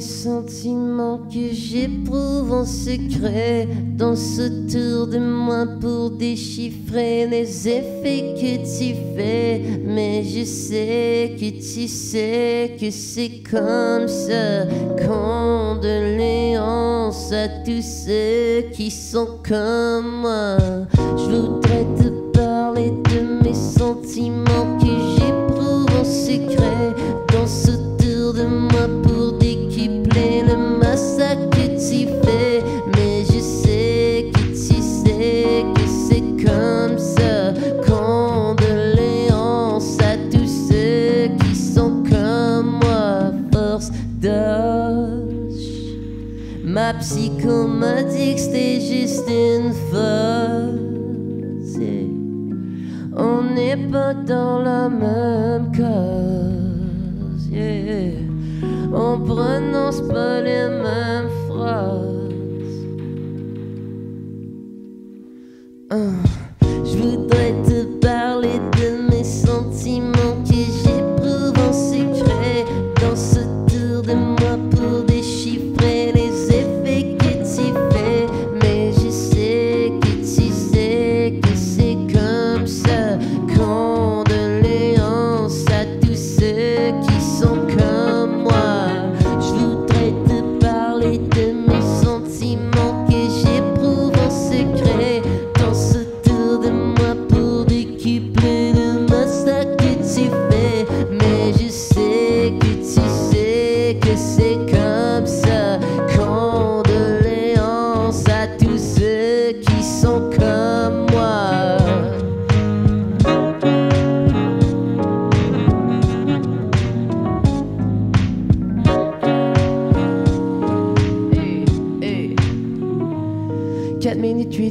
sentiments que j'éprouve en secret dansent autour de moi pour déchiffrer les effets que tu fais. Mais je sais que tu sais que c'est comme ça. Condoléances à tous ceux qui sont comme moi. Je voudrais te parler de mes sentiments Ma psycho m'a dit que c'était juste une phase. On n'est pas dans la même yeah. On prononce pas les mêmes phrases.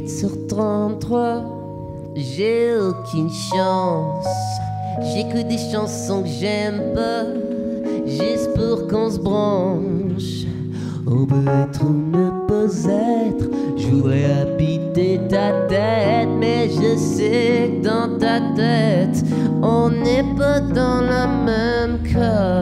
Sur 33 J'ai aucune chance. J'écoute des chansons que j'aime pas Juste pour qu'on se branche. On peut être ou ne pas être Je habiter ta tête. Mais je sais que dans ta tête On n'est pas dans la même case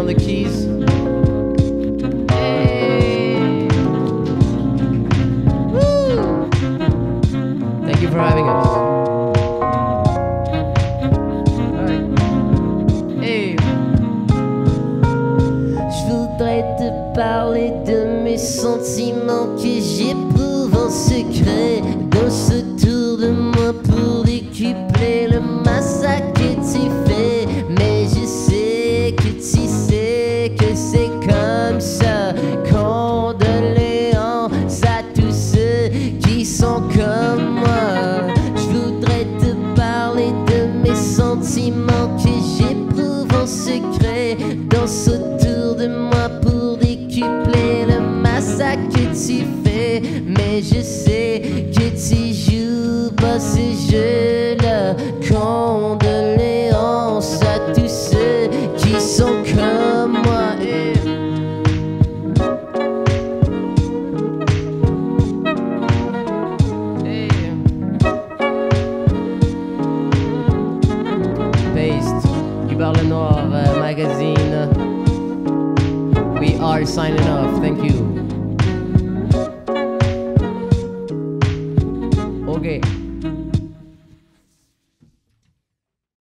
on the keys. Hey. Woo. Thank you for having us. Hey. Je voudrais te parler de mes sentiments que j'éprouve en secret dans ce tour de moi pour décupler le massacre que tu fais. Mais je sais que tu joues pas signing off. Thank you.